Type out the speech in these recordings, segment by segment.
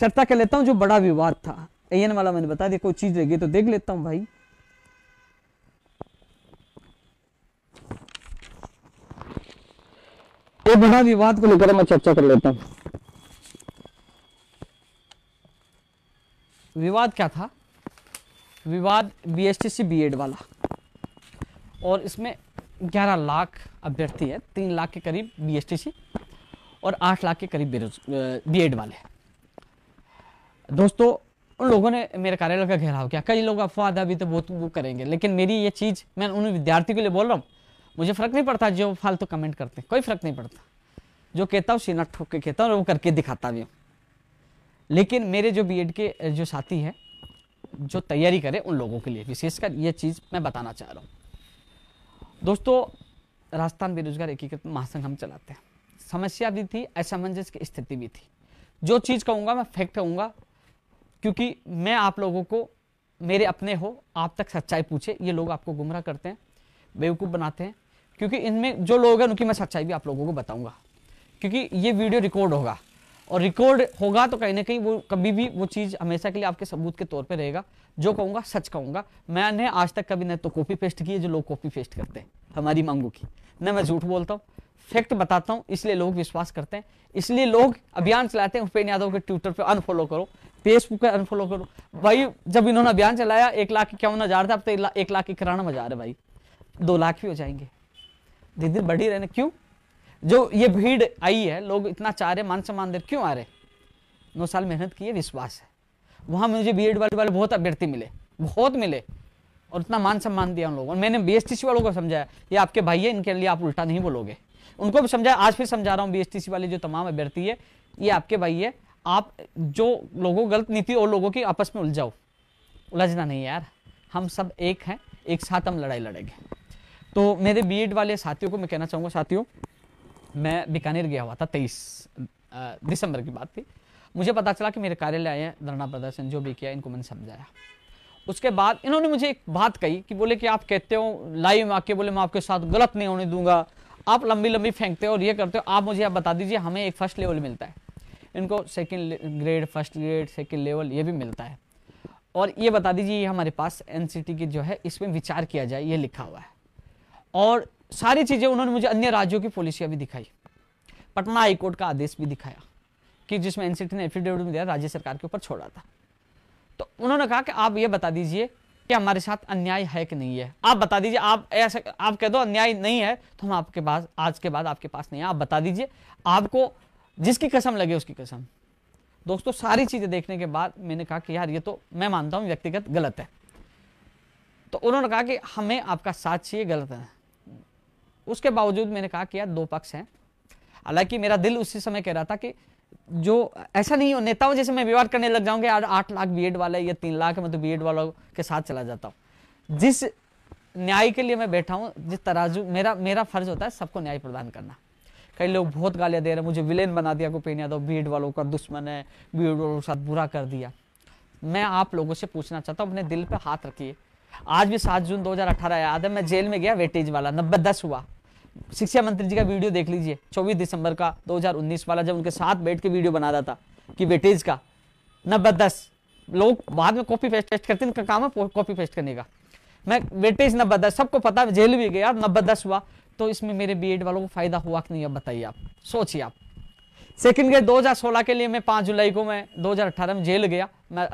चर्चा कर लेता हूँ, जो बड़ा विवाद था। एन वाला मैंने बता दिया, कोई चीज़ लगी तो देख लेता हूँ भाई। ये बड़ा विवाद को लेकर मैं चर्चा कर लेता हूँ। विवाद क्या था? विवाद B S T C B Ed वाला। और इसमें 11 लाख अभ्यर्थी है, तीन लाख के करीब बी एस टी सी और आठ लाख के करीब बेरोज बी एड वाले। दोस्तों, उन लोगों ने मेरे कार्यालय का घेराव किया। कई लोग अफवाह अभी तो बहुत वो करेंगे। लेकिन मेरी ये चीज़ मैं उन विद्यार्थी के लिए बोल रहा हूँ, मुझे फ़र्क नहीं पड़ता जो फालतू तो कमेंट करते हैं। कोई फ़र्क नहीं पड़ता। जो कहता हूँ, सीना ठोक के कहता हूँ वो करके दिखाता भी हूँ। लेकिन मेरे जो बी के जो साथी हैं, जो तैयारी करे उन लोगों के लिए, विशेषकर ये चीज़ मैं बताना चाह रहा हूँ। दोस्तों, राजस्थान बेरोजगार एकीकृत महासंघ हम चलाते हैं। समस्या भी थी, असमंजस की स्थिति भी थी। जो चीज़ कहूँगा, मैं फैक्ट कहूँगा क्योंकि मैं आप लोगों को, मेरे अपने हो, आप तक सच्चाई पूछे, ये लोग आपको गुमराह करते हैं, बेवकूफ़ बनाते हैं, क्योंकि इनमें जो लोग हैं, उनकी मैं सच्चाई भी आप लोगों को बताऊँगा। क्योंकि ये वीडियो रिकॉर्ड होगा, और रिकॉर्ड होगा तो कहीं ना कहीं वो, कभी भी वो चीज़ हमेशा के लिए आपके सबूत के तौर पे रहेगा। जो कहूँगा, सच कहूँगा, मैंने आज तक कभी न तो कॉपी पेस्ट की है, जो लोग कॉपी पेस्ट करते हैं, हमारी मांगों की। न मैं झूठ बोलता हूँ फैक्ट बताता हूँ, इसलिए लोग विश्वास करते हैं, इसलिए लोग अभियान चलाते हैं उपेन्द्र यादव के ट्विटर पर अनफॉलो करो फेसबुक पे अनफॉलो करो। भाई, जब इन्होंने अभियान चलाया, एक लाख इक्यावन हज़ार था, अब तो एक लाख इक्यानवे हज़ार है भाई। दो लाख भी हो जाएँगे। धीरे धीरे बढ़ी रहने, क्यों? जो ये भीड़ आई है, लोग इतना चाह रहे मान सम्मान दे, क्यों आ रहे नौ साल मेहनत की है, विश्वास है। वहाँ मुझे बी एड वाले वाले बहुत अभ्यर्थी मिले, बहुत मिले, और इतना मान सम्मान दिया उन लोगों मैंने बी एस टी सी वालों को समझाया, ये आपके भाई है, इनके लिए आप उल्टा नहीं बोलोगे। उनको भी समझाया, आज फिर समझा रहा हूँ बी एस टी सी वाले जो तमाम अभ्यर्थी है, ये आपके भाई है आप जो लोगों, गलत नीति और लोगों की आपस में उलझाओ। उलझना नहीं यार। हम सब एक हैं, एक साथ हम लड़ाई लड़ेंगे। तो मेरे बी वाले साथियों को मैं कहना चाहूँगा, साथियों, मैं बीकानेर गया हुआ था तेईस दिसंबर की बात थी। मुझे पता चला कि मेरे कार्यालय आए हैं, धरना प्रदर्शन, जो भी किया, इनको मैंने समझाया। उसके बाद इन्होंने मुझे एक बात कही कि बोले कि आप कहते हो, लाइव आके बोले, मैं आपके साथ गलत नहीं होने दूँगा। आप लंबी लंबी फेंकते हो और ये करते हो। आप मुझे आप बता दीजिए, हमें एक फ़र्स्ट लेवल मिलता है। इनको second grade first grade second level ये भी मिलता है। और ये बता दीजिए, ये हमारे पास एनसीटी की जो है, इसमें विचार किया जाए, ये लिखा हुआ है। और सारी चीज़ें उन्होंने मुझे अन्य राज्यों की पॉलिसियाँ भी दिखाई। पटना हाईकोर्ट का आदेश भी दिखाया कि जिसमें एनसीटी ने एफिडेविट में दिया, राज्य सरकार के ऊपर छोड़ा था। तो उन्होंने कहा कि आप ये बता दीजिए कि हमारे साथ अन्याय है कि नहीं है। आप बता दीजिए, आप ऐसा, आप कह दो अन्याय नहीं है तो हम आपके पास, आज के बाद आपके पास नहीं है। आप बता दीजिए, आपको जिसकी कसम लगे उसकी कसम। दोस्तों, सारी चीज़ें देखने के बाद मैंने कहा कि यार, ये तो मैं मानता हूँ व्यक्तिगत गलत है। तो उन्होंने कहा कि हमें आपका साथ चाहिए, गलत है। उसके बावजूद मैंने कहा कि यार, दो पक्ष हैं। हालाँकि मेरा दिल उसी समय कह रहा था कि जो, ऐसा नहीं हो, नेताओं जैसे मैं विवाद करने लग जाऊँगे, यार, आठ लाख बी वाले या तीन लाख मतलब बी वालों के साथ चला जाता हूँ। जिस न्याय के लिए मैं बैठा हूँ, जिस तराजू, मेरा मेरा फ़र्ज़ होता है सबको न्याय प्रदान करना। कई लोग बहुत गालियाँ दे रहे हैं, मुझे विलेन बना दिया, गोपेन यादव, भीड़ वालों का दुश्मन है, भीड़ वालों के साथ बुरा कर दिया। मैं आप लोगों से पूछना चाहता हूँ, अपने दिल पे हाथ रखिए। आज भी सात जून 2018 याद है? मैं जेल में गया, वेटेज वाला, नब्बे दस हुआ। शिक्षा मंत्री जी का वीडियो देख लीजिए 24 दिसंबर का 2019 वाला, जब उनके साथ बैठ के वीडियो बना रहा था कि वेटेज का, नब्बे दस। लोग बाद में कॉपी पेस्ट टेस्ट करते हैं काम है कॉपी पेस्ट करने का। मैं, वेटेज नब्बे दस, सबको पता, जेल भी गया, नब्बे दस हुआ। तो इसमें मेरे बी वालों को फ़ायदा हुआ कि नहीं, अब बताइए आप। सोचिए आप। सेकंड ग्रेड 2016 के लिए मैं 5 जुलाई को मैं 2018 में जेल गया। मैं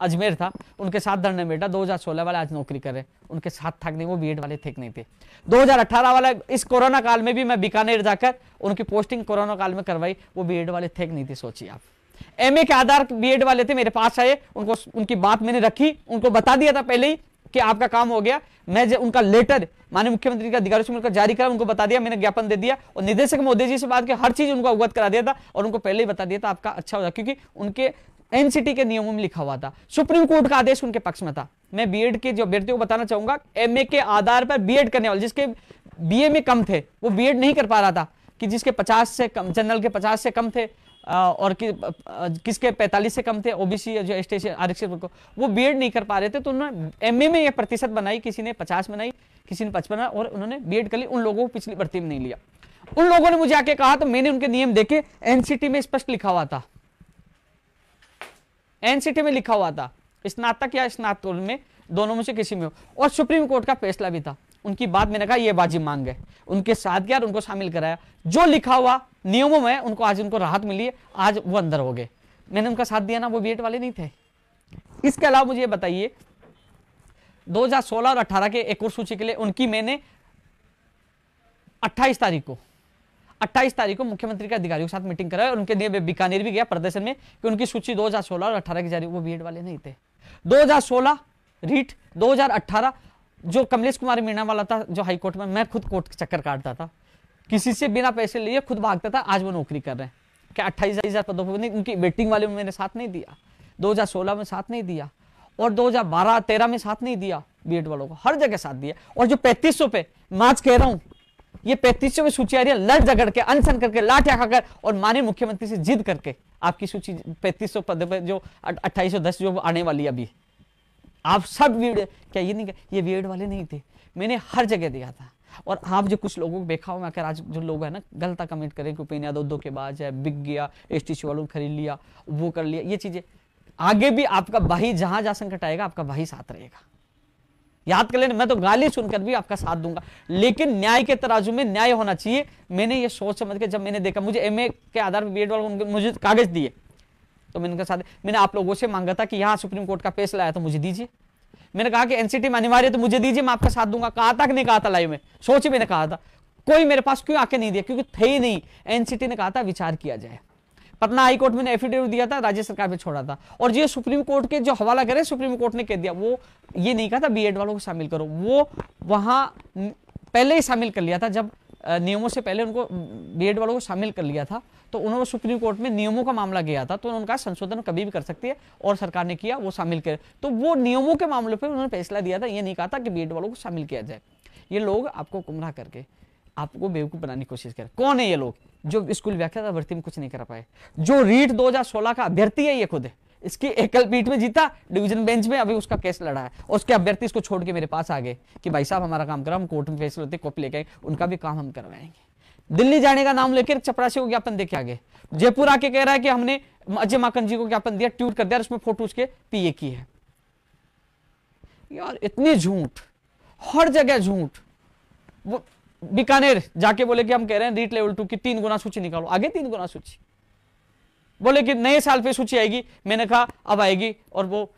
अजमेर था। उनके साथ धरने बैठा 2016 वाले आज नौकरी कर रहे उनके साथ था नहीं, वो बीएड वाले थे नहीं थे। 2018 वाला, इस कोरोना काल में भी मैं बीकानेर जाकर उनकी पोस्टिंग कोरोना काल में करवाई, वो बीएड वाले थे नहीं थे, सोचिए आप। एमए के आधार बीएड वाले थे, मेरे पास आए, उनको, उनकी बात मैंने रखी, उनको बता दिया था पहले ही कि आपका काम हो गया। मैं उनका लेटर माननीय मुख्यमंत्री का अधिकारियों से मिलकर जारी करा, उनको बता दिया, मैंने ज्ञापन दे दिया और निदेशक मोदी जी से बात की, हर चीज़ उनको अवगत करा दिया था और उनको पहले ही बता दिया था, आपका अच्छा होगा क्योंकि उनके एनसीटी के नियमों में लिखा हुआ था। सुप्रीम कोर्ट का आदेश उनके पक्ष में था। मैं बीएड के जो अभ्यर्थियों को बताना चाहूँगा एमए के आधार पर बीएड करने वाले, जिसके बीए में कम थे, वो बीएड नहीं कर पा रहा था, कि जिसके 50 से कम जनरल के 50 से कम थे और कि, किसके 45 से कम थे ओबीसी जो टी आरक्षित को वो बीएड नहीं कर पा रहे थे तो उन्होंने एमए में ये प्रतिशत बनाई किसी ने 50 बनाई किसी ने पचपन और उन्होंने बीएड कर ली उन लोगों को पिछली भर्ती में नहीं लिया। उन लोगों ने मुझे आके कहा तो मैंने उनके नियम देखे एनसीटी में स्पष्ट लिखा हुआ था। एनसीटी में लिखा हुआ था स्नातक या स्नातक में दोनों में से किसी में हो। और सुप्रीम कोर्ट का फैसला भी था। उनकी बात मैंने कहा, ये बाजी मांग। है उनके साथ गया उनको शामिल कराया। जो लिखा हुआ नियमों में उनको आज उनको राहत मिली है, आज वो अंदर हो गए। मैंने उनका साथ दिया ना, वो बीएड वाले नहीं थे। इसके अलावा मुझे बताइए 2016 और 18 के एक और सूची के लिए उनकी मैंने 28 तारीख को 28 तारीख को मुख्यमंत्री के अधिकारियों के साथ मीटिंग कराई और उनके लिए बीकानेर भी गया प्रदर्शन में कि उनकी सूची 2016 और 18 की जारी, वो बीएड वाले नहीं थे। 2016 रीट 2018 जो कमलेश कुमार मीणा वाला था, जो हाईकोर्ट में, मैं खुद कोर्ट के चक्कर काटता था। किसी से बिना पैसे लिए खुद भागता था, आज वो नौकरी कर रहे हैं। क्या अट्ठाईस हज़ार पदों पर? उनकी वेटिंग वाले में मैंने साथ नहीं दिया। 2016 में साथ नहीं दिया। और 2012 13 में साथ नहीं दिया बीएड वालों को। हर जगह साथ दिया। और जो पैंतीस पे, मैं आज कह रहा हूँ, ये पैंतीस में सूची आ रही है लड़ झगड़ के, अनशन करके, लाठिया खाकर और माननीय मुख्यमंत्री से जिद करके, आपकी सूची, पैंतीस पद पर जो अट्ठाईस सौ दस जो आने वाली अभी। आप सब वीड क्या ये नहीं ये वीड वाले नहीं थे। मैंने हर जगह दिया था। और आप जो कुछ लोगों को देखा हो, मैं आज जो लोग है ना, गलत कमेंट करें कि उपेन यादव दो के बाद है, बिक गया एस टी सी वालों खरीद लिया, वो कर लिया, ये चीज़ें। आगे भी आपका भाई जहाँ जहाँ संकट आएगा, आपका भाई साथ रहेगा। याद कर लेना, मैं तो गाली सुनकर भी आपका साथ दूँगा। लेकिन न्याय के तराजू में न्याय होना चाहिए। मैंने ये सोच समझ के जब मैंने देखा, मुझे एमए के आधार पर बीएड वालों मुझे कागज़ दिए। तो मैंने उनके साथ, मैंने आप लोगों से मांगा था कि यहाँ सुप्रीम कोर्ट का फैसला आया तो मुझे दीजिए। मैंने कहा कि एनसीटी में अनिवार्य तो मुझे दीजिए, मैं आपका साथ दूँगा। कहा था कि नहीं कहा था लाइव में? सोच मैंने कहा था। कोई मेरे पास क्यों आके नहीं दिया? क्योंकि थे ही नहीं। एनसीटी ने कहा था विचार किया जाए। पटना हाईकोर्ट में एफिडेविट दिया था, राज्य सरकार पे छोड़ा था। और जो सुप्रीम कोर्ट के जो हवाला करे, सुप्रीम कोर्ट ने कह दिया, वो ये नहीं कहा था बीएड वालों को शामिल करो। वो वहाँ पहले ही शामिल कर लिया था, जब नियमों से पहले उनको बीएड वालों को शामिल कर लिया था। तो उन्होंने सुप्रीम कोर्ट में नियमों का मामला गया था तो उन्होंने कहा संशोधन कभी भी कर सकती है और सरकार ने किया, वो शामिल करे तो वो नियमों के मामले पर उन्होंने फैसला दिया था, ये नहीं कहा था कि बीएड वालों को शामिल किया जाए। ये लोग आपको गुमराह करके, आपको बेवकूफ़ बनाने की कोशिश करें। कौन है ये लोग जो स्कूल व्याख्या भर्ती में कुछ नहीं कर पाए? जो रीट 2016 का अभ्यर्थी है ये खुद है। इसकी एकल पीठ में जीता, डिवीज़न बेंच में अभी उसका केस लड़ा है। और उसके अभ्यर्थी इसको छोड़ के मेरे पास आ गए कि भाई साहब हमारा काम करा, हम कोर्ट में फैसले होते कॉपी लेके उनका भी काम हम करवाएँगे। दिल्ली जाने का नाम लेकर चपरासी को ज्ञापन देके आगे। जयपुर आके कह रहा है कि हमने अजय माकन जी को ज्ञापन दिया, ट्वीट कर दिया उसमें फ़ोटो उसके पीए की है। यार, इतनी झूठ, हर जगह झूठ। वो बीकानेर जाके बोले कि हम कह रहे हैं रीट लेवल टू की तीन गुना सूची निकालो, आगे तीन गुना सूची। बोले कि नए साल पे सूची आएगी, मैंने कहा, अब आएगी, और वो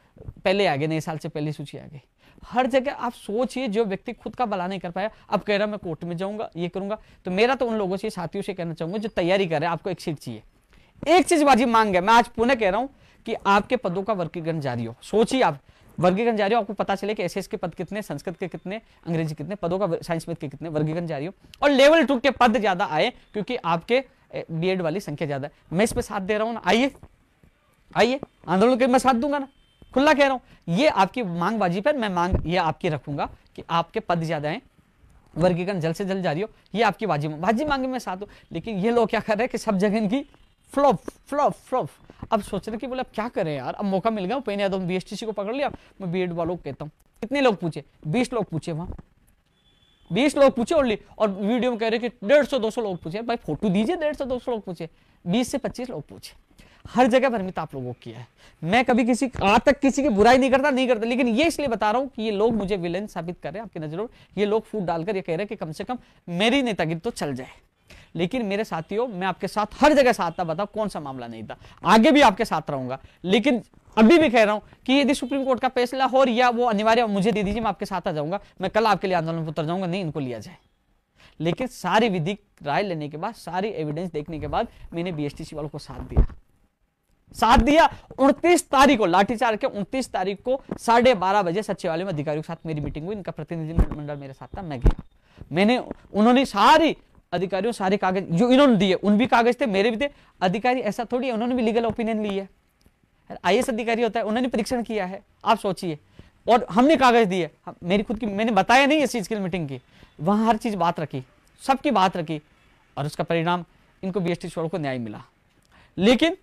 पहले आ गए नए साल से पहले सूची आ गई। हर जगह आप सोचिए, जो व्यक्ति खुद का भला नहीं कर पाया, अब कह रहा मैं कोर्ट में जाऊँगा, ये करूँगा। तो मेरा तो उन लोगों से, साथियों से कहना चाहूँगा, जो तैयारी कर रहे हैं, आपको एक सीट चाहिए। एक चीज़ बाजी मांग है, मैं आज पुनः कह रहा हूँ कि आपके पदों का वर्गीकरण जारी हो। सोचिए आप, वर्गीकरण जारी हो, आपको पता चले कि एस के पद कितने, संस्कृत के कितने, अंग्रेज़ी कितने, पदों का साइंस में के कितने वर्गीकरण जारी हो। और लेवल टू के पद ज़्यादा आए, क्योंकि आपके बीएड वाली संख्या ज़्यादा है। मैं इस पर साथ दे रहा हूँ ना, आइए आइए, आंदोलन के मैं साथ दूँगा ना। खुला कह रहा हूँ, ये आपकी मांगबाजी पर मैं मांग ये आपकी रखूँगा कि आपके पद ज़्यादा हैं, वर्गीकरण जल्द से जल्द जारी हो, ये आपकी बाजी बाजी मांगे में साथ हो, लेकिन ये लोग क्या कर रहे हैं कि सब जगह इनकी फ्लॉप फ्लॉप फ्लॉप। अब सोच रहे कि बोले, अब क्या करें यार? अब मौका मिल गया पहले यादव बी को पकड़ लिया, मैं बी वालों को कहता हूँ। कितने लोग पूछे? बीस लोग पूछे वहाँ। बीस लोग पूछे ओनली और वीडियो में कह रहे कि डेढ़ सौ, दो सौ लोग पूछे। भाई फ़ोटो दीजिए, डेढ़ सौ, दो सौ लोग पूछे। बीस से पच्चीस लोग पूछे। हर जगह भ्रमित आप लोगों को है। मैं कभी किसी, आज तक किसी की बुराई नहीं करता नहीं करता, लेकिन ये इसलिए बता रहा हूँ कि ये लोग मुझे विलेन साबित कर रहे हैं, आपकी नज़रों ये लोग फूट डालकर ये कह रहे हैं कि कम से कम मेरी नेतागिरी तो चल जाए। लेकिन मेरे साथियों, मैं आपके साथ हर जगह साथ था, बताओ कौन सा मामला नहीं था। आगे भी आपके साथ रहूँगा। लेकिन अभी भी कह रहा हूँ कि यदि सुप्रीम कोर्ट का फैसला हो या वो अनिवार्य मुझे दे दीजिए, मैं आपके साथ आ जाऊँगा। मैं कल आपके लिए आंदोलन में उतर जाऊँगा, नहीं, इनको लिया जाए। लेकिन सारी विधिक राय लेने के बाद, सारी एविडेंस देखने के बाद मैंने बीएसटीसी वालों को साथ दिया। साथ दिया। उनतीस तारीख को, लाठीचार्ज के उनतीस तारीख को साढ़े बारह बजे सचिवालय में अधिकारियों के साथ मेरी मीटिंग हुई। इनका प्रतिनिधिमंडल मेरे साथ था, मैं गया। मैंने, उन्होंने सारी अधिकारियों, सारे कागज़, जो इन्होंने दिए, उन भी कागज़ थे, मेरे भी थे। अधिकारी ऐसा थोड़ी है, उन्होंने भी लीगल ओपिनियन ली है। आई अधिकारी होता है, उन्होंने परीक्षण किया है। आप सोचिए। और हमने कागज़ दिए। मेरी खुद की, मैंने बताया नहीं इस चीज़ की मीटिंग की। वहाँ हर चीज़ बात रखी, सबकी बात रखी। और उसका परिणाम, इनको बी एस टी को न्याय मिला। लेकिन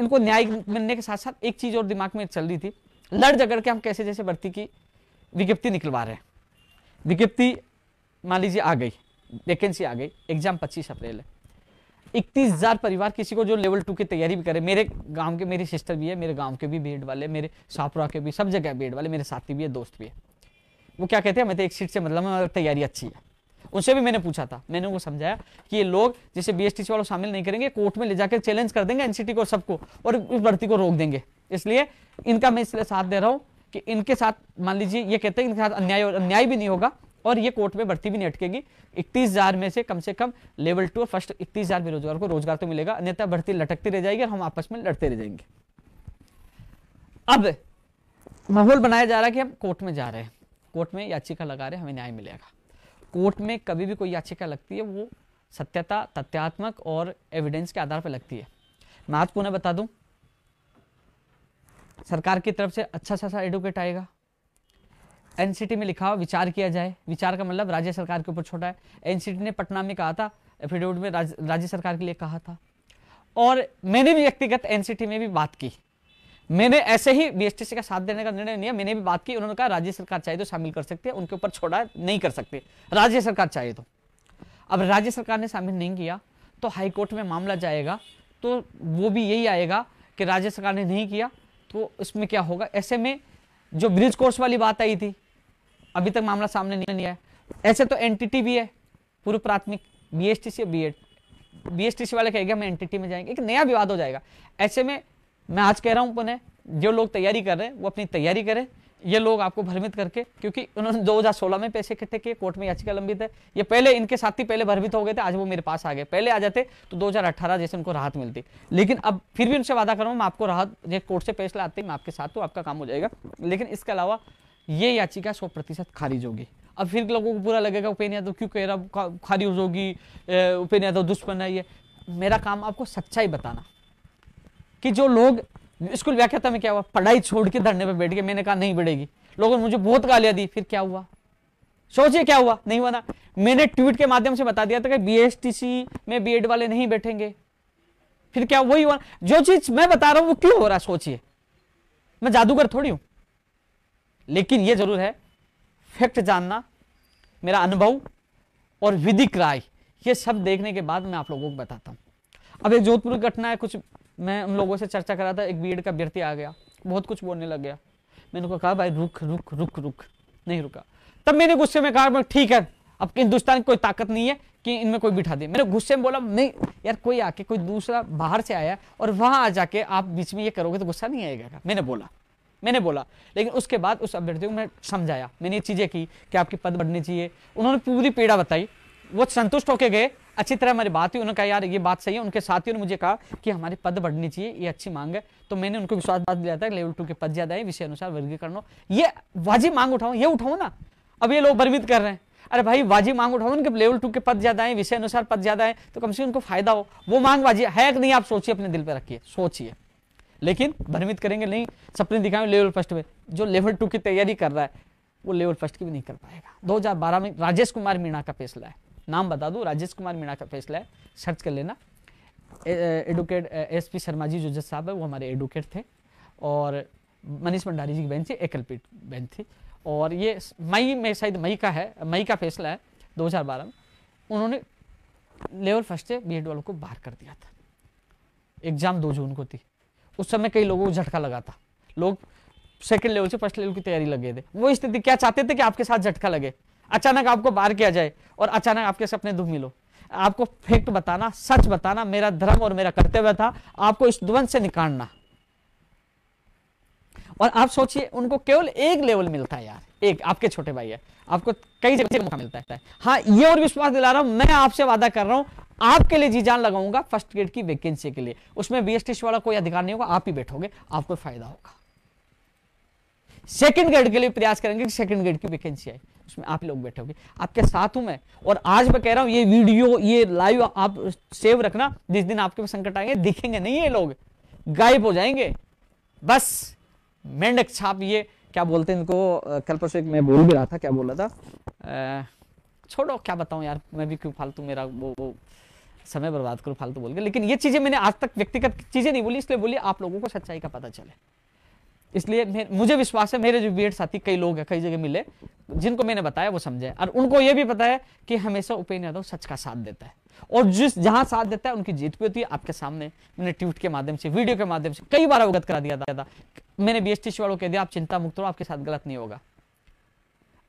इनको न्याय मिलने के साथ साथ एक चीज़ और दिमाग में चल रही थी, लड़ झगड़ के हम कैसे जैसे भर्ती की विज्ञप्ति निकलवा रहे हैं। विज्ञप्ति मान लीजिए आ गई वैकेंसी आ गई एग्ज़ाम 25 अप्रैल है। इकतीस हज़ार परिवार किसी को जो लेवल टू की तैयारी भी करे, मेरे गाँव के मेरी सिस्टर भी है, मेरे गाँव के भी बीएड वाले, मेरे शाहपुरा के भी, सब जगह बीएड वाले, मेरे साथी भी है, दोस्त भी है। वो क्या कहते हैं, मैं तो एक सीट से मतलब तैयारी अच्छी है। उनसे भी मैंने पूछा था। मैंने उनको समझाया कि ये लोग जैसे बी वालों शामिल नहीं करेंगे, कोर्ट में ले जाकर चैलेंज कर देंगे एनसीटी को सबको, और इस भर्ती को रोक देंगे। इसलिए इनका मैं इसलिए साथ दे रहा हूँ कि इनके साथ, मान लीजिए, ये कहते हैं इनके साथ अन्याय और अन्याय भी नहीं होगा, और ये कोर्ट में भर्ती भी नहीं अटकेगी। इकतीस में से कम से कम लेवल टू और फ़र्स्ट इकतीस हज़ार बेरोजगार को, रोज़गार तो मिलेगा, अन्यथा भर्ती लटकती रह जाएगी और हम आपस में लड़ते रह जाएँगे। अब माहौल बनाया जा रहा है कि हम कोर्ट में जा रहे हैं। कोर्ट में याचिका लगा रहे हैं, हमें न्याय मिलेगा। कोर्ट में कभी भी कोई याचिका लगती है, वो सत्यता, तथ्यात्मक और एविडेंस के आधार पर लगती है। मैं आज पुनः बता दूँ, सरकार की तरफ़ से अच्छा सा एडवोकेट आएगा। एनसीटी में लिखा हुआ विचार किया जाए। विचार का मतलब राज्य सरकार के ऊपर छोटा है। एनसीटी ने पटना में कहा था एफिडेविट में राज्य सरकार के लिए कहा था। और मैंने भी व्यक्तिगत एनसीटी में भी बात की। मैंने ऐसे ही बीएसटीसी का साथ देने का निर्णय लिया। मैंने भी बात की, उन्होंने कहा, राज्य सरकार चाहे तो शामिल कर सकते हैं, उनके ऊपर छोड़ा नहीं कर सकते। राज्य सरकार चाहे तो। अब राज्य सरकार ने शामिल नहीं किया तो हाईकोर्ट में मामला जाएगा तो वो भी यही आएगा कि राज्य सरकार ने नहीं किया तो उसमें क्या होगा? ऐसे में जो ब्रिज कोर्स वाली बात आई थी, अभी तक मामला सामने नहीं आया ऐसे तो एनटीटी भी है, पूर्व प्राथमिक B S T C T वाले कहेगा, हम एनटीटी में जाएँगे। एक नया विवाद हो जाएगा। ऐसे में मैं आज कह रहा हूँ पुनः जो लोग तैयारी कर रहे हैं, वो अपनी तैयारी करें। ये लोग आपको भ्रमित करके, क्योंकि उन्होंने 2016 में पैसे इकट्ठे किए, कोर्ट में याचिका लंबित है। ये पहले इनके साथी पहले भ्रमित हो गए थे, आज वो मेरे पास आ गए। पहले आ जाते तो 2018 जैसे उनको राहत मिलती। लेकिन अब फिर भी उनसे वादा करूँ मैं आपको राहत जो कोर्ट से फैसला आते मैं आपके साथ हूँ, आपका काम हो जाएगा। लेकिन इसके अलावा ये याचिका सौ खारिज होगी। अब फिर लोगों को बुरा लगेगा, उपेन यादव क्यों कह रहा खारिज होगी उपेन यादव दुश्मन है ये। मेरा काम आपको सच्चाई बताना। कि जो लोग स्कूल व्याख्याता में क्या हुआ? पढ़ाई छोड़ के धरने पर बैठ गए। मैंने कहा, नहीं बढ़ेगी लोगों ने मुझे बहुत गालियाँ दी। फिर क्या हुआ? सोचिए क्या हुआ? नहीं हुआ ना। मैंने ट्वीट के माध्यम से बता दिया था कि बीएसटीसी में बीएड वाले नहीं बैठेंगे। फिर क्या वही हुआ? जो चीज़ मैं बता रहा हूँ, वो क्यों हो रहा है? सोचिए। मैं जादूगर थोड़ी हूँ। लेकिन ये ज़रूर है, फैक्ट जानना मेरा अनुभव और विधिक राय। ये सब देखने के बाद मैं आप लोगों को बताता हूँ। अब एक जोधपुर की घटना है, कुछ मैं उन लोगों से चर्चा करा था, एक बीएड का अभ्यर्थी आ गया, बहुत कुछ बोलने लग गया। मैंने उनको कहा, भाई, रुक रुक रुक रुक, नहीं रुका। तब मैंने गुस्से में कहा ठीक है, अब हिंदुस्तान की कोई ताकत नहीं है कि इनमें कोई बिठा दे। मैंने गुस्से में बोला, नहीं, यार, कोई आके, कोई दूसरा बाहर से आया और वहाँ आ जाके आप बीच में ये करोगे तो गुस्सा नहीं आएगा मैंने बोला मैंने बोला, लेकिन उसके बाद उस अभ्यर्थी को मैं समझाया। मैंने ये चीज़ें की कि आपकी पद बढ़नी चाहिए। उन्होंने पूरी पीड़ा बताई। वो संतुष्ट होके गए। अच्छी तरह हमारी बात हुई, उन्होंने कहा, यार, ये बात सही है। उनके साथियों ने मुझे कहा कि हमारे पद बढ़नी चाहिए, ये अच्छी मांग है। तो मैंने उनको विश्वास बात दिया था, लेवल टू के पद ज़्यादा है, विषय अनुसार वर्गीकरण हो। ये वाजिब मांग उठाओ, ये उठाओ ना। अब ये लोग भ्रमित कर रहे हैं। अरे भाई, वाजी मांग उठाओ उनके, लेवल टू के पद ज़्यादा है, विषय अनुसार पद ज़्यादा है तो कम से कम उनको फ़ायदा हो। वो मांग वाजी है कि नहीं, आप सोचिए, अपने दिल पर रखिए, सोचिए। लेकिन भ्रमित करेंगे नहीं, सपने दिखाए लेवल फ़र्स्ट में जो लेवल टू की तैयारी कर रहा है, वो लेवल फ़र्स्ट की भी नहीं कर पाएगा। 2012 में राजेश कुमार मीणा का फैसला है। नाम बता दूँ, राजेश कुमार मीणा का फैसला है। सर्च कर लेना। Advocate S P Sharma ji, जो जज साहब है, वो हमारे एडवोकेट थे। और मनीष भंडारी जी की बेंच थी एकल पीठ बेंच थी। और ये मई में शायद मई का है, मई का फैसला है 2012 में। उन्होंने लेवल फ़र्स्ट से बी वालों को बाहर कर दिया था। एग्ज़ाम दो जून को थी। उस समय कई लोगों को झटका लगा था। लोग सेकेंड लेवल से फ़र्स्ट लेवल की तैयारी लगे थे। वो स्थिति, क्या चाहते थे कि आपके साथ झटका लगे? अचानक आपको बाहर किया जाए और अचानक आपके सपने दुख मिलो। आपको फैक्ट बताना, सच बताना, मेरा धर्म और मेरा कर्तव्य था, आपको इस द्वंद से निकालना। और आप सोचिए, उनको केवल एक लेवल मिलता है यार, एक, आपके छोटे भाई है, आपको कई जगह मौका मिलता है। हाँ ये और विश्वास दिला रहा हूँ, मैं आपसे वादा कर रहा हूँ, आपके लिए जी जान लगाऊँगा फ़र्स्ट ग्रेड की वैकेंसी के लिए। उसमें बीएसटी वाला कोई अधिकार नहीं होगा, आप ही बैठोगे, आपको फ़ायदा होगा। सेकंड ग्रेड के लिए प्रयास करेंगे कि सेकंड ग्रेड की वैकेंसी आए उसमें आप लोग बैठोगे। आपके साथ हूँ मैं और आज मैं कह रहा हूँ ये वीडियो ये लाइव आप सेव रखना जिस दिन आपके संकट आएँगे दिखेंगे नहीं ये लोग गायब हो जाएँगे। बस मेंढक छाप ये क्या बोलते हैं इनको कल परसों मैं बोल भी रहा था क्या बोला था? आ, छोड़ो क्या बताऊँ यार मैं भी क्यों फालतू मेरा वो, वो समय बर्बाद करूँ फालतू बोल के। लेकिन ये चीज़ें मैंने आज तक व्यक्तिगत चीज़ें नहीं बोली इसलिए बोली आप लोगों को सच्चाई का पता चले। इसलिए मुझे विश्वास है, मेरे जो बी साथी कई लोग हैं, कई जगह मिले, जिनको मैंने बताया, वो समझे। और उनको ये भी पता है कि हमेशा उपेन्द्र यादव सच का साथ देता है। और जिस, जहाँ साथ देता है, उनकी जीत भी होती है, आपके सामने। मैंने ट्वीट के माध्यम से, वीडियो के माध्यम से कई बार अवगत करा दिया था। मैंने बी एस टी वालों कह दिया, आप चिंता मुक्त हो आपके साथ गलत नहीं होगा।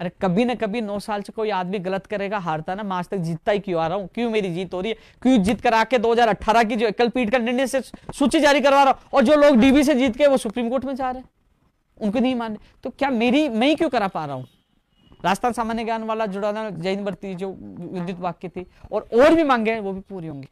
अरे कभी ना कभी नौ साल से कोई आदमी गलत करेगा, हारता ना, मैं आज तक जीतता ही क्यों आ रहा हूँ? क्यों मेरी जीत हो रही है? क्यों जीत कर आके 2018 की जो एकल पीठ का निर्णय से सूची जारी करवा रहा हूँ? और जो लोग डीबी से जीत के वो सुप्रीम कोर्ट में जा रहे हैं। उनको नहीं माने तो क्या मेरी, मैं ही क्यों करा पा रहा हूँ? राजस्थान सामान्य ज्ञान वाला जुड़ाना जैन भर्ती जो विद्युत वाक्य थी, और और भी मांगे हैं, वो भी पूरी होंगी।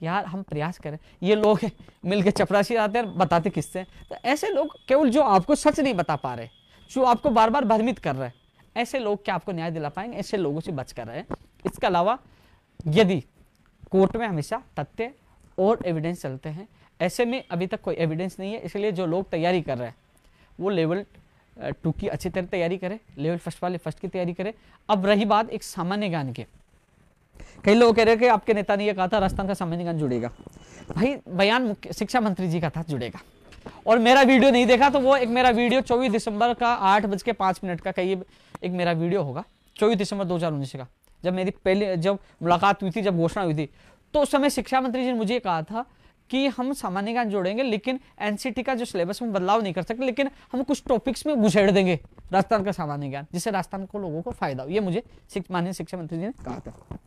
यार, हम प्रयास करें। ये लोग मिलके चपरासी आते हैं बताते किससे तो ऐसे लोग केवल जो आपको सच नहीं बता पा रहे। जो आपको बार बार भ्रमित कर रहे हैं। ऐसे लोग क्या आपको न्याय दिला पाएँगे? ऐसे लोगों से बच कर रहे हैं। इसके अलावा, यदि कोर्ट में हमेशा तथ्य और एविडेंस चलते हैं, ऐसे में अभी तक कोई एविडेंस नहीं है। इसलिए जो लोग तैयारी कर रहे हैं, वो लेवल टू की अच्छी तरह तैयारी करें लेवल फ़र्स्ट वाले फ़र्स्ट की तैयारी करें। अब रही बात एक सामान्य ज्ञान की। कई लोग कह रहे हैं कि आपके नेता ने यह कहा था, राजस्थान का सामान्य ज्ञान जुड़ेगा। भाई, बयान शिक्षा मंत्री जी का था, जुड़ेगा। और मेरा वीडियो नहीं देखा तो वो एक मेरा वीडियो 24 दिसंबर का आठ बज के पाँच मिनट का कहीं एक मेरा वीडियो होगा 24 दिसंबर 2019 का। जब मेरी पहले, जब मुलाकात हुई थी, जब घोषणा हुई थी तो उस समय शिक्षा मंत्री जी ने मुझे कहा था कि हम सामान्य ज्ञान जोड़ेंगे, लेकिन एनसीटी का जो सिलेबस में बदलाव नहीं कर सकते, लेकिन हम कुछ टॉपिक्स में घुसेड़ देंगे, राजस्थान का सामान्य ज्ञान, जिससे राजस्थान को लोगों को फ़ायदा हो। ये मुझे माननीय शिक्षा मंत्री जी ने कहा था।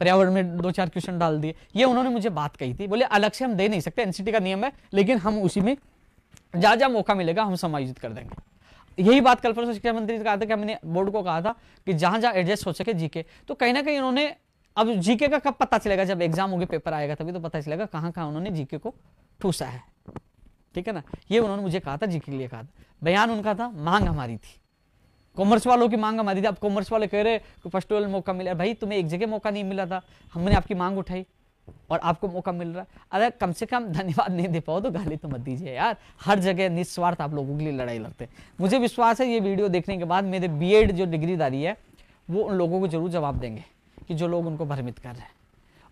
पर्यावरण में दो चार क्वेश्चन डाल दिए। ये उन्होंने मुझे बात कही थी। बोले, अलग से हम दे नहीं सकते एनसीटी का नियम है, लेकिन हम उसी में जहाँ जहाँ मौका मिलेगा, हम समायोजित कर देंगे। यही बात कल परसों शिक्षा मंत्री कहा था कि हमने बोर्ड को कहा था कि जहाँ जहाँ एडजस्ट हो सके जीके। तो कहीं ना कहीं उन्होंने, अब जीके का कब पता चलेगा? जब एग्ज़ाम होगी पेपर आएगा, तभी तो पता चलेगा कहाँ कहाँ उन्होंने जीके को ठूसा है। ठीक है ना? ये उन्होंने मुझे कहा था, जीके के लिए कहा था। बयान उनका था, मांग हमारी थी। कॉमर्स वालों की मांग हमारी थी अब कॉमर्स वाले कह रहे कि फ़र्स्ट ट्वेल्व मौका मिला। भाई, तुम्हें एक जगह मौका नहीं मिला था। हमने आपकी मांग उठाई और आपको मौका मिल रहा। है अरे, कम से कम धन्यवाद नहीं दे पाओ तो गाली तो मत दीजिए यार। हर जगह निस्वार्थ आप लोगों के लिए लड़ाई लड़ते मुझे विश्वास है ये वीडियो देखने के बाद मेरे बी जो डिग्रीदारी है, वो उन लोगों को ज़रूर जवाब देंगे कि जो लोग उनको भ्रमित कर रहे हैं।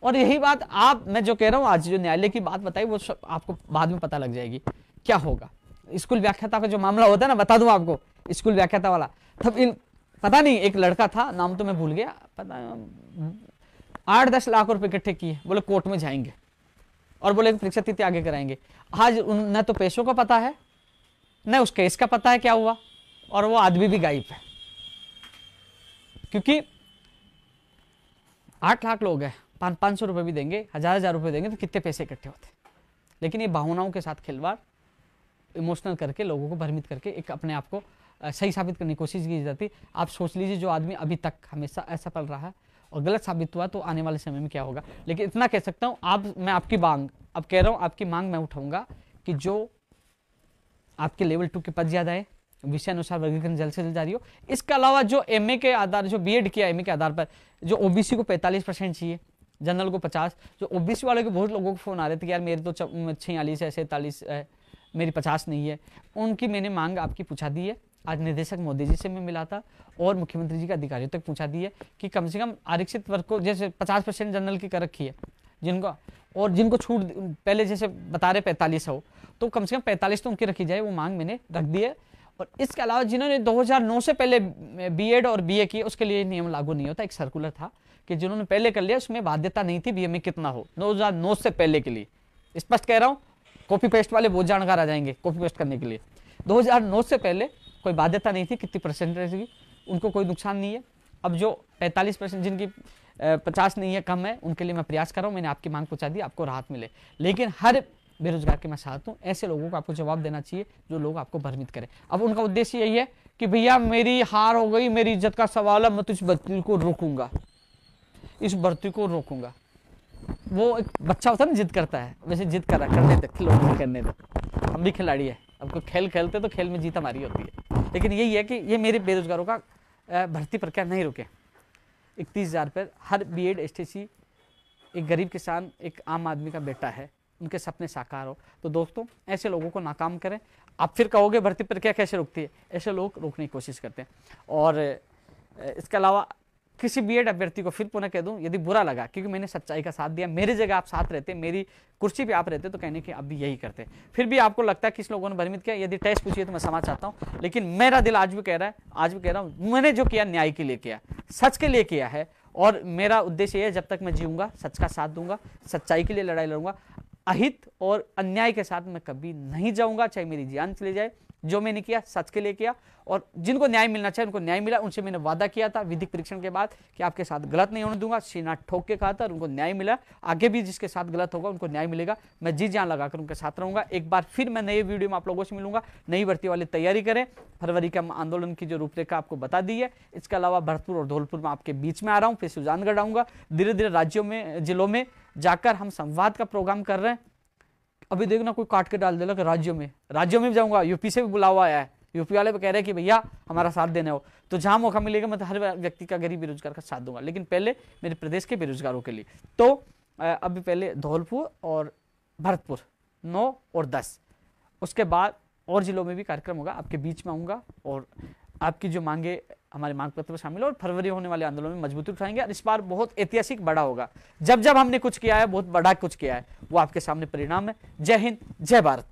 और यही बात आप, मैं जो कह रहा हूँ, आज जो न्यायालय की बात बताई, वो आपको बाद में पता लग जाएगी। क्या होगा? स्कूल व्याख्याता का जो मामला होता है ना, बता दूँ आपको, स्कूल व्याख्याता वाला। तब इन, पता नहीं, एक लड़का था, नाम तो मैं भूल गया, पता, आठ दस लाख रुपए इकट्ठे किए, बोले कोर्ट में जाएँगे, और बोले परीक्षा तिथि आगे कराएँगे। आज न तो पैसों का पता है, न उस केस का पता है क्या हुआ, और वो आदमी भी गायब है। क्योंकि आठ लाख लोग हैं पाँच पाँच सौ रुपये भी देंगे, हज़ार हज़ार रुपये देंगे तो कितने पैसे इकट्ठे होते? लेकिन ये भावनाओं के साथ खिलवाड़, इमोशनल करके, लोगों को भ्रमित करके, एक अपने आप को सही साबित करने की कोशिश की जाती। आप सोच लीजिए, जो आदमी अभी तक हमेशा ऐसा पल रहा है और गलत साबित हुआ तो आने वाले समय में क्या होगा? लेकिन इतना कह सकता हूँ, आप, मैं आपकी मांग, अब कह रहा हूँ, आपकी मांग मैं उठाऊँगा कि जो आपके लेवल टू के पद ज़्यादा है विषय अनुसार वर्गीकरण जल्द से जल्द जारी हो। इसके अलावा जो एमए के आधार, जो बीएड किया एमए के आधार पर, जो ओबीसी को 45 परसेंट चाहिए, जनरल को 50 जो ओबीसी वाले के बहुत लोगों को फ़ोन आ रहे थे कि यार मेरे तो छियालीस है, सैंतालीस है, मेरी पचास नहीं है। उनकी मैंने मांग आपकी पूछा दी है। आज निदेशक मोदी जी से मैं मिला था और मुख्यमंत्री जी के अधिकारियों तक पूछा दी है कि कम से कम आरक्षित वर्ग को, जैसे पचास परसेंट जनरल की कर रखी है, जिनको, और जिनको छूट पहले जैसे बता रहे पैंतालीस हो तो कम से कम पैंतालीस तो उनकी रखी जाए, वो मांग मैंने रख दी है। और इसके अलावा जिन्होंने 2009 से पहले बीएड और बीए किए, उसके लिए नियम लागू नहीं होता, एक सर्कुलर था कि जिन्होंने पहले कर लिया, उसमें बाध्यता नहीं थी बीए में कितना हो 2009 से पहले के लिए। स्पष्ट कह रहा हूँ कॉपी पेस्ट वाले बहुत जानकार आ जाएँगे कॉपी पेस्ट करने के लिए। 2009 से पहले कोई बाध्यता नहीं थी कितनी परसेंटेज की उनको कोई नुकसान नहीं है। अब जो पैंतालीस परसेंट जिनकी पचास नहीं है, कम है, उनके लिए मैं प्रयास कर रहा हूँ, मैंने आपकी मांग पहुँचा दी, आपको राहत मिले। लेकिन हर बेरोजगार के मैं साथ हूँ ऐसे लोगों को आपको जवाब देना चाहिए, जो लोग आपको भ्रमित करें। अब उनका उद्देश्य यही है कि भैया, मेरी हार हो गई, मेरी इज़्ज़त का सवाल है, मैं तो इस भर्ती को रोकूँगा। इस भर्ती को रोकूँगा। वो एक बच्चा होता है ना, जिद करता है। वैसे जिद कर रहा करने दो खिलो करने दो। हम भी खिलाड़ी है। कोई खेल खेलते तो खेल में जीत हमारी होती है। लेकिन यही है कि ये मेरे बेरोजगारों का भर्ती प्रक्रिया नहीं रुके। इकतीस हज़ार पर हर बी एड एक गरीब किसान, एक आम आदमी का बेटा है, उनके सपने साकार हो। तो दोस्तों, ऐसे लोगों को नाकाम करें। आप फिर कहोगे भर्ती प्रक्रिया कैसे रुकती है? ऐसे लोग रोकने की कोशिश करते हैं। और इसके अलावा किसी बी एड अभ्यर्थी को फिर पुनः कह दूँ, यदि बुरा लगा, क्योंकि मैंने सच्चाई का साथ दिया, मेरी जगह आप साथ रहते, मेरी कुर्सी पे आप रहते तो कहने की अब भी यही करते। फिर भी आपको लगता है किस लोगों ने भ्रमित किया, यदि टेस्ट पूछिए तो मैं समझ चाहता हूँ, लेकिन मेरा दिल आज भी कह रहा है, आज भी कह रहा हूँ, मैंने जो किया, न्याय के लिए किया, सच के लिए किया है, और मेरा उद्देश्य यह है, जब तक मैं जीऊँगा, सच का साथ दूँगा, सच्चाई के लिए लड़ाई लड़ूँगा, अहित और अन्याय के साथ मैं कभी नहीं जाऊँगा, चाहे मेरी जान चली जाए जो मैंने किया, सच के लिए किया और जिनको न्याय मिलना चाहिए, उनको न्याय मिला, उनसे मैंने वादा किया था विधिक परीक्षण के बाद कि आपके साथ गलत नहीं होने दूँगा। सीना ठोक के कहा था उनको न्याय मिला। आगे भी जिसके साथ गलत होगा, उनको न्याय मिलेगा। मैं जी जान लगाकर उनके साथ रहूँगा। एक बार फिर मैं नए वीडियो में आप लोगों से मिलूँगा। नई भर्ती वाली तैयारी करें। फरवरी के आंदोलन की जो रूपरेखा आपको बता दी है, इसके अलावा भरतपुर और धौलपुर में आपके बीच में आ रहा हूँ, फिर सुजानगढ़ आऊँगा। धीरे धीरे राज्यों में, जिलों में जाकर हम संवाद का प्रोग्राम कर रहे हैं। अभी देखना कोई काट के डाल देगा राज्यों में। राज्यों में भी जाऊँगा, यूपी से भी बुलावा आया है। यूपी वाले पे कह रहे हैं कि भैया, हमारा साथ देने हो तो जहाँ मौका मिलेगा, मैं तो हर व्यक्ति का गरीब बेरोजगार का साथ दूँगा। लेकिन पहले मेरे प्रदेश के बेरोजगारों के लिए। तो अभी पहले धौलपुर और भरतपुर, नौ और दस। उसके बाद और जिलों में भी कार्यक्रम होगा। आपके बीच में आऊँगा और आपकी जो मांगे हमारे मांग पत्र में शामिल और फरवरी होने वाले आंदोलन में मजबूती उठाएँगे और इस बार बहुत ऐतिहासिक बड़ा होगा। जब जब हमने कुछ किया है, बहुत बड़ा कुछ किया है, वो आपके सामने परिणाम है। जय हिंद, जय भारत।